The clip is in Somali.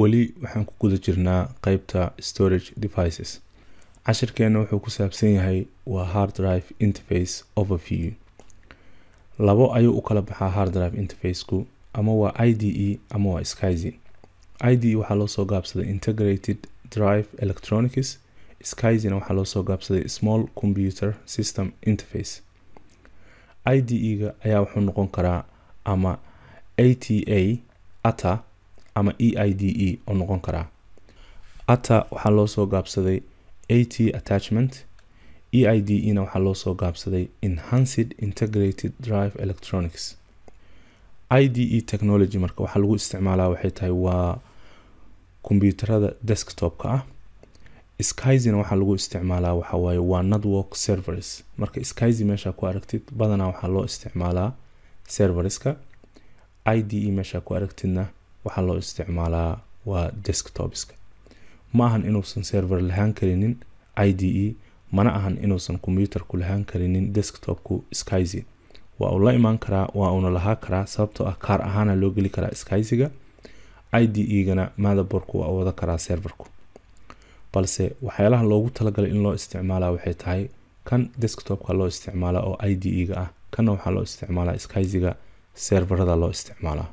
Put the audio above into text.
weli waxaan ku guda jirnaa qeybta storage devices. Cashirkeena wuxuu ku saabsan yahay waa hard drive interface overview. Labo ayuu u kala baxaa hard drive interfaceku ama waa i d e ama waa skyzy i d e waxaa loo soo gaabsaday integrated drive electronics. Skyzyna waxaa loo soo gaabsaday small computer system interface. I d e-ga ayaa wuxuu noqon karaa ama a t a ata ama e i d e oo noqon karaa. Ata waxaa loo soo gaabsaday a t attachment. E i d e na waxaa loo soo gaabsaday enhanced integrated drive electronics. I d e technology marka waxaa lagu isticmaalaa waxay tahay waa kombyuutarada desktop-ka ah. Skyzyna waxaa lagu isticmaalaa waxawaaye waa network servers. Marka skyzy meesha ku aragtid badanaa waxaa loo isticmaalaa serverska i d e meesha ku aragtidna waxaa loo isticmaalaa waa desktopska. Ma ahan inuusan server lahaan karinin i d e mana ahan inuusan combyuutarku lahaan karinin desktopku skyzy waa uu la imaan karaa waa uuna lahaa karaa sababtoo ah kaar ahaana loo geli karaa skyzyga i d e gana motherboardku waa wada karaa serverku. Balse waxyaalaha loogu talagalay in loo isticmaalaa waxay tahay kan desktopka loo isticmaalaa oo i d e ga ah kanna waxaa loo isticmaalaa skyzyga serverada loo isticmaalaa